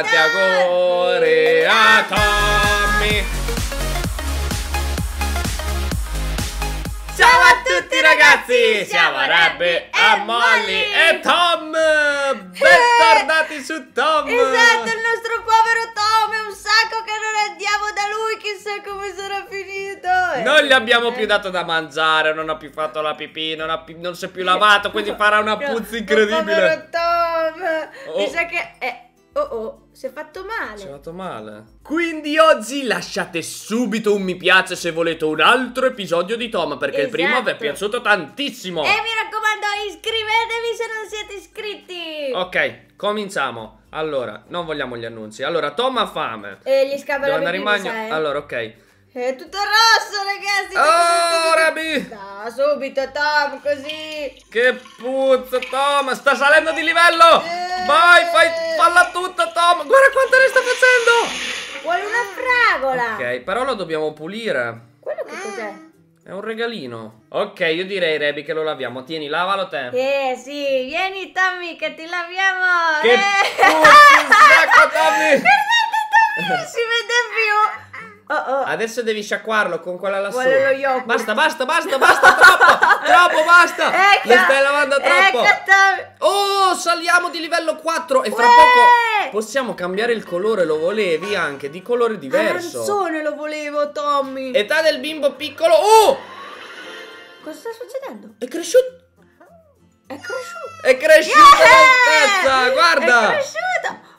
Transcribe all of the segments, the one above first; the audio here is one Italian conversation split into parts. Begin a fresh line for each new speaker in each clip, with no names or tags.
Tanti auguri a Tommy. Ciao a tutti ragazzi, siamo Rabbi a Molly e Tom. Bentornati su Tom.
Esatto, il nostro povero Tom, è un sacco che non andiamo da lui, chissà come sarà finito. eh.
Non gli abbiamo più dato da mangiare, non ha più fatto la pipì, non, non si è più lavato, quindi farà una puzza
il
incredibile.
Povero Tom.
Oh.
Mi sa che... Eh, oh oh, si è fatto male.
Ci è fatto male. Quindi oggi lasciate subito un mi piace se volete un altro episodio di Tom, perché il primo vi è
Esatto.
piaciuto tantissimo.
E mi raccomando, iscrivetevi se non siete iscritti.
Ok, cominciamo. Allora, non vogliamo gli annunci. Allora, Tom ha fame.
E gli scava
Devo
la
in
pipì,
bagno.
eh.
Allora, ok.
È tutto rosso, ragazzi.
Oh, Rabi!
No, subito, Tom, così.
Che puzza, Tom! Sta salendo di livello!
Eh.
Vai, fai, falla tutta, Tom! Guarda quanto ne sta facendo!
Vuole una fragola.
Ok, però lo dobbiamo pulire.
Quello che cos'è?
È un regalino. Ok, io direi, Rebi, che lo laviamo. Tieni, lavalo te.
Eh sì, vieni Tommy che ti laviamo.
Che
eh.
puzza un sacco, Tommy!
Non si vede. Oh oh.
Adesso devi sciacquarlo con quella lassù. Basta, basta, basta, basta, troppo! troppo, basta!
Ecco.
Le stai lavando troppo!
Ecco.
Oh, saliamo di livello 4 e fra
Uè!
poco possiamo cambiare il colore, lo volevi anche di colore diverso.
Arancione lo volevo Tommy.
Età del bimbo piccolo. Oh!
Cosa sta succedendo?
È cresciuto.
È cresciuto.
È cresciuto
Yeah!
guarda.
È cresciuto.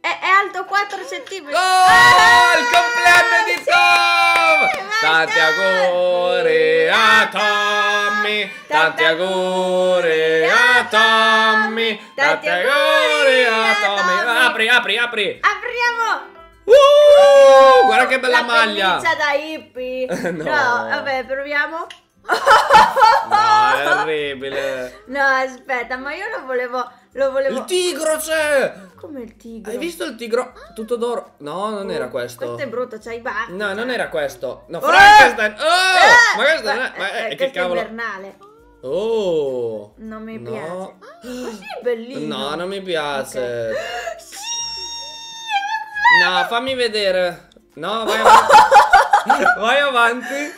È, è alto 4 cm.
Oh, il compleanno di Tom! Tanti auguri a Tommy! Tanti auguri a Tommy! Tanti auguri a Tommy! Apri, apri, apri!
Apriamo.
Uh, guarda che bella
La
maglia!
pelliccia da hippie.
No.
vabbè, proviamo.
No, è orribile!
No, aspetta, ma io lo volevo. Lo volevo.
Il tigro c'è!
Come il tigro?
Hai visto il tigro tutto d'oro? No, non era questo.
Questo è brutto, c'hai i baffi.
No, non era questo. No,
Eh!
Frankenstein! Oh!
Eh!
Ma questo non è.
Eh,
Ma è-
eh,
che
questo è
cavolo.
invernale.
Oh!
Non mi
No.
piace. Così è bellino.
No, non mi piace.
Sì,
No, fammi vedere. No, vai avanti. vai avanti.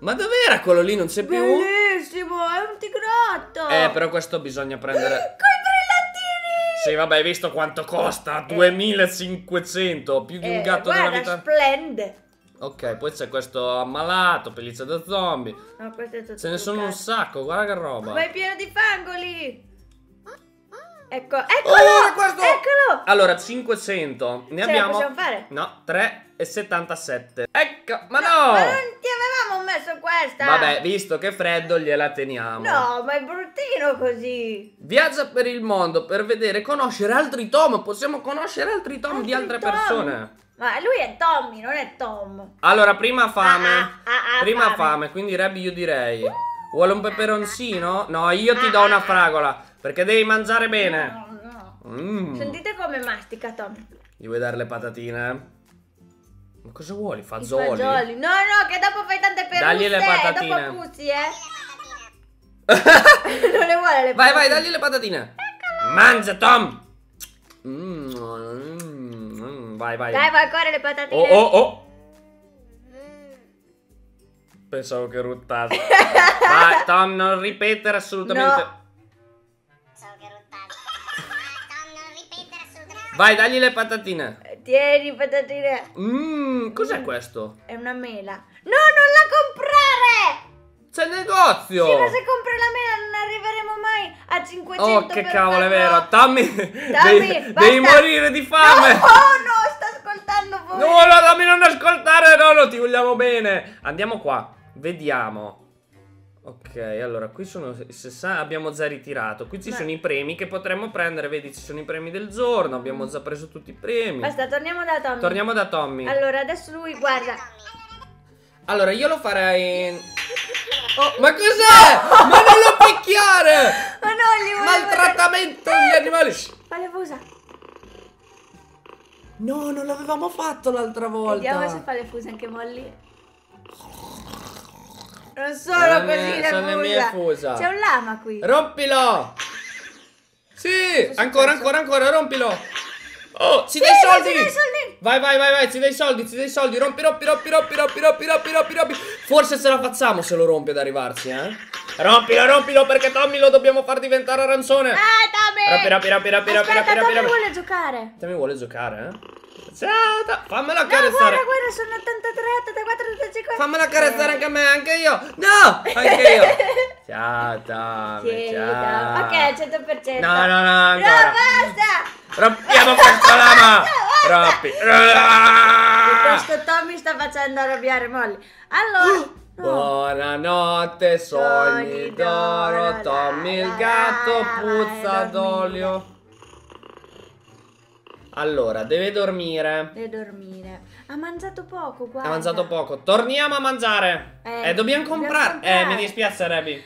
Ma dov'era quello lì? Non c'è più?
Bellissimo, è un tigrotto.
Eh, però questo bisogna prendere.
Coi brillantini.
Sì, vabbè, hai visto quanto costa? 2500, più di un
Eh,
gatto
guarda,
della vita.
splende.
Ok, poi c'è questo ammalato, pelliccia da zombie.
No, questo è tutto
Ce ne sono un sacco, guarda che roba.
Ma è pieno di fangoli. Ecco,
Oh,
eccolo.
questo!
Eccolo.
Allora, 500. Ne
Ce la
abbiamo.
possiamo fare?
No, 3 e 77. Ecco, ma
Ma
no!
non ti avevamo messo questa.
Vabbè, visto che è freddo, gliela teniamo.
No, ma è bruttino così.
Viaggia per il mondo per vedere e conoscere altri Tom. Possiamo conoscere altri Tom di
Altri
altre
Tom.
persone.
Ma lui è Tommy, non è Tom.
Allora, prima fame.
Ah, ah, ah, ah,
prima fame.
fame.
quindi Rabbi io direi. Vuole un peperoncino? No, io ti do una fragola. Perché devi mangiare bene.
No, no.
Mm.
Sentite come mastica Tom.
Gli vuoi dare le patatine? Ma cosa vuoi?
I
Fagioli?
fagioli. No, no, che dopo fai tante perusse.
Dagli le patatine.
Dopo puzzi, eh. non le vuole le
Vai, vai,
patatine.
dagli le patatine. Mangia, Tom. Mm, mm, mm, vai, vai.
Dai, vai ancora le patatine.
Oh, oh, oh. Pensavo che ruttassi. Vai, Tom, non ripetere assolutamente.
No.
Vai, dagli le patatine.
Tieni patatine.
Mmm, cos'è questo?
È una mela. No, non la comprare!
C'è il negozio.
Sì, ma se compri la mela non arriveremo mai a 500
Oh, che cavolo, è
farlo.
vero. Tommy,
Tommy,
devi, devi morire di fame.
No, no, sta ascoltando voi.
No, no, dammi non ascoltare, no, no, ti vogliamo bene. Andiamo qua, vediamo. Ok, allora, qui sono 60, abbiamo già ritirato. Qui ci
Ma-
sono i premi che potremmo prendere, vedi, ci sono i premi del giorno, abbiamo già preso tutti i premi.
Basta, torniamo da Tommy.
Torniamo da Tommy.
Allora, adesso lui guarda.
Allora, io lo farei...
Oh,
Ma cos'è? Ma non lo picchiare!
ma no, gli volevo
Maltrattamento degli animali!
Fa le fusa.
No, non l'avevamo fatto l'altra volta.
Vediamo se fa le fuse anche Molly. Non sono
le
così le
sono le mie fusa.
C'è un lama qui.
Rompilo! Sì, ancora, ancora, ancora, rompilo! Oh, si
Sì,
dai soldi!
soldi!
Vai, vai, vai, vai, si dai soldi, si dai soldi. Rompi, rompi, rompi, rompi, rompi, rompi, rompi, rompi, rompi. Forse ce la facciamo se lo rompi ad arrivarsi, eh? Rompilo, rompilo, perché Tommy lo dobbiamo far diventare arancione.
Ah, Tommy!
Rompi, rompi, rompi, rompi, rompi, rompi, rompi,
Tommy vuole giocare.
Tommy vuole giocare, eh? Ciao, fammela
No, guarda, guarda, sono 83, 84, 85.
Fammela accarezzare anche a me, anche io. No, anche io. Ciao, Tommy,
Sì,
ciao.
ok, al 100%.
No, no, no,
No,
ancora.
basta!
Rompiamo questa lama. Rompi. Ah!
Questo Tommy sta facendo arrabbiare Molly. Allora, no.
Buonanotte, sogni d'oro, Tommy il gatto puzza d'olio. Allora, deve dormire.
Deve dormire. Ha mangiato poco, guarda.
Ha mangiato poco. Torniamo a mangiare.
Eh,
Eh, dobbiamo comprare.
comprare.
Eh, mi dispiace, Rebi.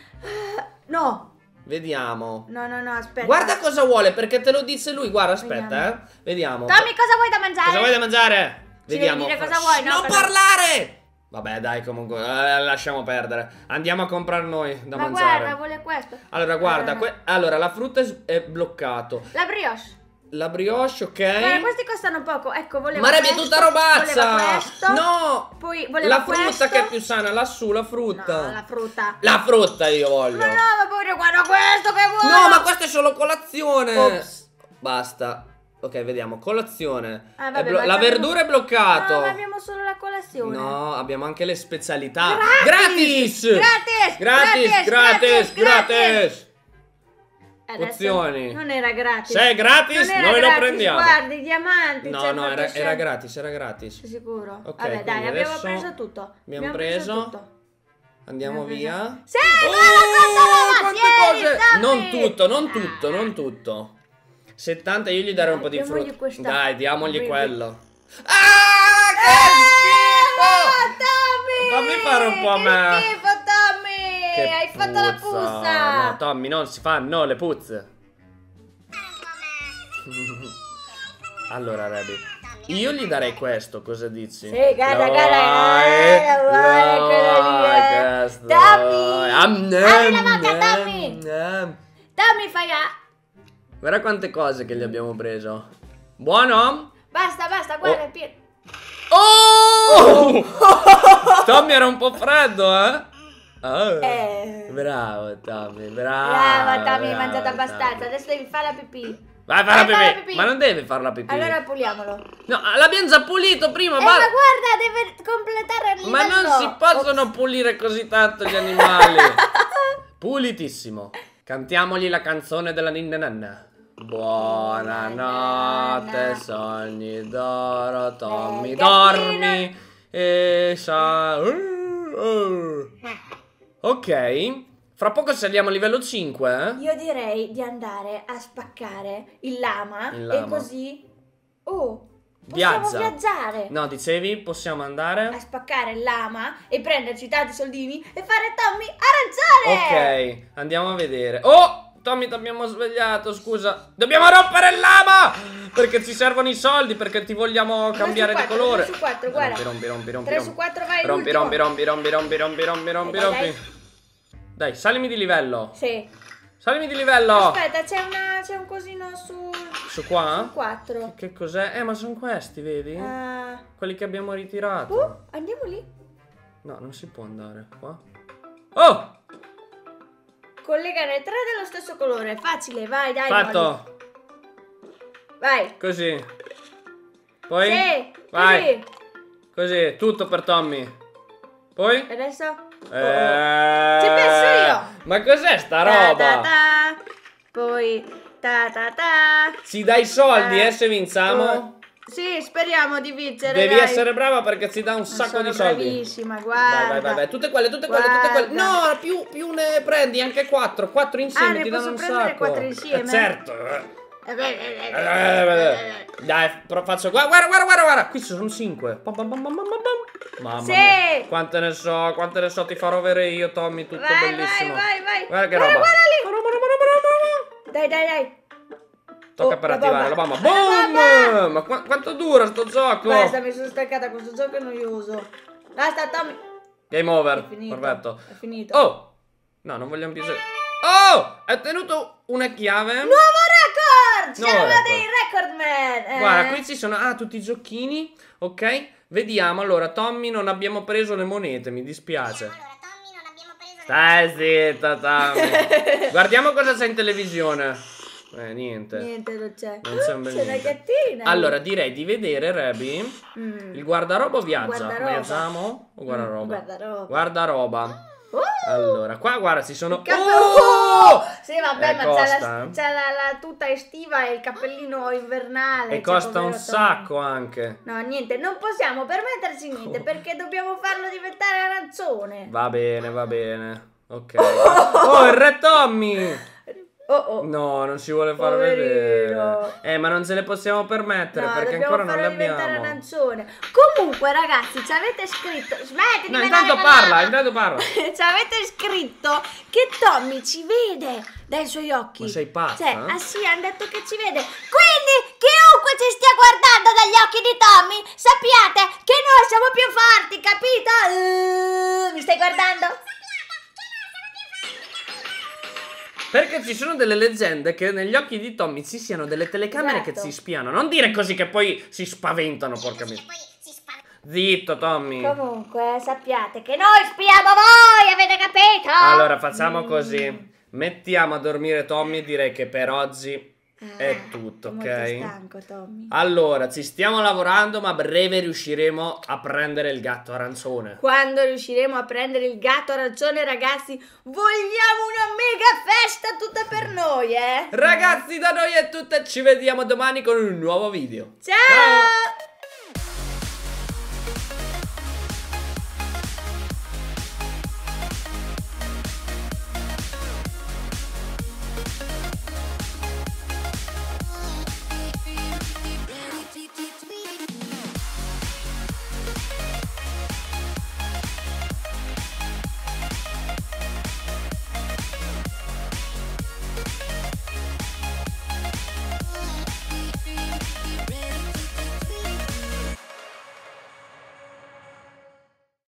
No,
Vediamo.
no, no, no, aspetta.
Guarda cosa vuole, perché te lo dice lui. Guarda, aspetta,
Vediamo.
eh. Vediamo.
Tommy, cosa vuoi da mangiare?
Cosa vuoi da mangiare?
Ci
Vediamo.
devi dire cosa vuoi, no?
Non
Cosa-
parlare! Vabbè, dai, comunque, eh, lasciamo perdere. Andiamo a comprare noi da
Ma
mangiare.
guarda, vuole questo.
Allora, guarda,
Eh,
que- allora, la frutta è, è bloccato.
La brioche.
La brioche, ok?
Guarda, questi costano poco. Ecco, voleva
Ma Rebi, è
questo,
tutta robazza!
Questo.
No!
Poi voleva
La frutta
questo.
che è più sana, lassù, la frutta.
No, la frutta.
La frutta io voglio.
Ma no, ma pure guarda questo che vuole.
No, ma questa è solo colazione.
Ops.
Basta. Ok, vediamo. Colazione.
Ah, vabbè, ma
la
abbiamo-
verdura è bloccato.
No, ma abbiamo solo la colazione.
No, abbiamo anche le specialità.
Gratis!
Gratis!
Gratis!
Gratis! Gratis!
Gratis!
Gratis!
Adesso
Pozioni.
Non era gratis.
Se è gratis, noi lo
gratis,
prendiamo.
Guarda, i diamanti.
No,
c'è
no, era, era gratis, era gratis.
Sei sicuro?
Ok,
Vabbè, dai, abbiamo preso tutto.
abbiamo preso.
tutto.
Andiamo
Abbiamo
via.
preso- Sì,
Oh,
guarda
cose!
dammi!
Non tutto, non tutto, non tutto. 70 io gli darei un po' di frutta. Dai, diamogli
Baby.
quello. Ah, che
Ah,
schifo!
Tommy!
Fammi fare un po' a me.
Schifo!
Che
Hai fatto la puzza!
No, Tommy, non si fanno le puzze. allora, Rebi, io gli darei questo, cosa dici?
Sì, guarda, guarda, guarda, eh. Tommy!
Am-
Apri la bocca, fai a...
Guarda quante cose che gli abbiamo preso. Buono?
Basta, basta, guarda,
Oh.
pieno.
Oh! Tommy era un po' freddo, eh? Oh.
Eh.
Bravo Tommy, bravo.
Brava, Tommy, hai
bravo,
mangiato abbastanza.
Tommy.
Adesso devi fare la pipì.
Vai, la
Vai, fai la
pipì. Ma non deve fare la pipì.
Allora puliamolo.
No, l'abbiamo già pulito prima,
Eh,
ma...
ma guarda, deve completare il
Ma
livello.
non si possono pulire così tanto gli animali. Pulitissimo. Cantiamogli la canzone della ninna nanna. Buonanotte, sogni d'oro, Tommy,
Eh,
dormi e sa... Ok, fra poco saliamo a livello 5, eh?
Io direi di andare a spaccare il lama,
Il lama.
e così... Oh, possiamo
Viaggia.
viaggiare.
No, dicevi, possiamo
A
andare?
spaccare il lama e prenderci tanti soldini e fare Tommy arancione.
Ok, andiamo a vedere. Oh! Tommy, ti abbiamo svegliato, scusa. Dobbiamo rompere il lama! Perché ci servono i soldi, perché ti vogliamo cambiare
su
di
quattro,
colore.
tre su quattro, guarda.
Rompi, rompi, rompi,
3
rompi.
su 4 vai
Rompi, rompi, rompi, rompi, rompi, rompi, rompi, rompi, rompi. Dai, salimi di livello.
Sì.
Salimi di livello.
Aspetta, c'è una c'è un cosino su
Su qua?
4.
Che cos'è? Eh, ma sono questi, vedi?
Ah,
Quelli che abbiamo ritirato.
uh, andiamo lì.
No, non si può andare qua. Oh!
Collegare tre dello stesso colore, facile, vai, dai. Molly.
Fatto.
Vai.
Così. Poi?
Sì,
Vai.
così.
Così, tutto per Tommy. Poi?
Adesso?
Eh...
Ci penso io.
Ma cos'è sta
Ta
roba?
ta ta. Poi ta ta ta.
Ci dai soldi,
Eh.
eh, se vinciamo?
Oh. Sì, speriamo di vincere.
Devi
dai.
essere brava perché ci dà un sacco
Sono
di soldi.
bravissima,
Vai,
guarda.
vai, vai, vai. Tutte quelle, tutte quelle, tutte quelle. No, più, più ne prendi, anche quattro. Quattro insieme
Ah,
ti danno un sacco.
quattro insieme?
Eh, certo. Eh. Dai, però faccio. Guarda, guarda, guarda, guarda. Qui ci sono cinque. Pam, pam, pam, pam, pam, pam. Mamma
Sì.
mia. Quante ne so, quante ne so, ti farò avere io, Tommy. Tutto
Vai,
bellissimo.
vai, vai, vai.
Guarda che
Guarda,
roba.
guarda lì.
Roba.
Dai, dai, dai.
Tocca
Oh,
per
la
attivare la
bomba.
Boom! Ma qua- quanto dura sto gioco?
Basta, mi sono staccata, questo gioco è noioso. Basta, Tommy.
Game over.
Finito.
Perfetto.
È finito.
Oh! No, non vogliamo più. se- Oh! Hai tenuto una chiave?
Nuovo record! siamo
ecco.
dei record man. eh.
Guarda, qui ci sono ah, tutti i giochini, ok? Vediamo, allora, Tommy non abbiamo preso le monete, mi dispiace.
Allora, Tommy, non abbiamo preso
Stai zitta, Tommy. Guardiamo cosa c'è in televisione. Eh, niente.
Niente, non c'è.
Non sembra
C'è una
niente.
gattina.
Allora, direi di vedere, Rebi,
Mm.
il guardaroba o viaggia?
Guardaroba.
Viaggiamo o guardaroba?
Mm, guardaroba.
Guardaroba.
Oh!
Allora, qua guarda, ci sono...
Capo-
Oh!
Sì, vabbè,
Eh,
ma
costa,
c'è, la,
eh.
c'è la, la tuta estiva e il cappellino invernale.
E
cioè,
costa un sacco anche.
No, niente, non possiamo permetterci niente perché dobbiamo farlo diventare arancione.
Va bene, va bene. Ok. Oh, il re Tommy!
Oh, oh.
No, non si vuole far
Poverino.
vedere. Eh, ma non ce le possiamo permettere
No,
perché ancora non le abbiamo.
arancione. Comunque, ragazzi, ci avete scritto. Smetti di
No, intanto
la
parla, intanto parla.
ci avete scritto che Tommy ci vede dai suoi occhi.
Ma sei pazza,
Cioè,
eh?
ah sì, hanno detto che ci vede. Quindi, chiunque ci stia guardando dagli occhi di Tommy, sappiate che noi siamo più forti, capito? Uh, mi stai guardando?
Perché ci sono delle leggende che negli occhi di Tommy ci siano delle telecamere
Esatto.
che ci spiano. Non dire così che poi si spaventano, porca
che
miseria.
poi si spaventa.
Zitto, Tommy.
Comunque, sappiate che noi spiamo voi, avete capito?
Allora, facciamo
Mm.
così. Mettiamo a dormire Tommy e direi che per oggi è
Ah,
tutto,
è
ok?
stanco, Tommy.
Allora, ci stiamo lavorando, ma a breve riusciremo a prendere il gatto arancione.
Quando riusciremo a prendere il gatto arancione, ragazzi, vogliamo una mega festa tutta per noi, eh?
Ragazzi, da noi è tutto ci vediamo domani con un nuovo video.
Ciao!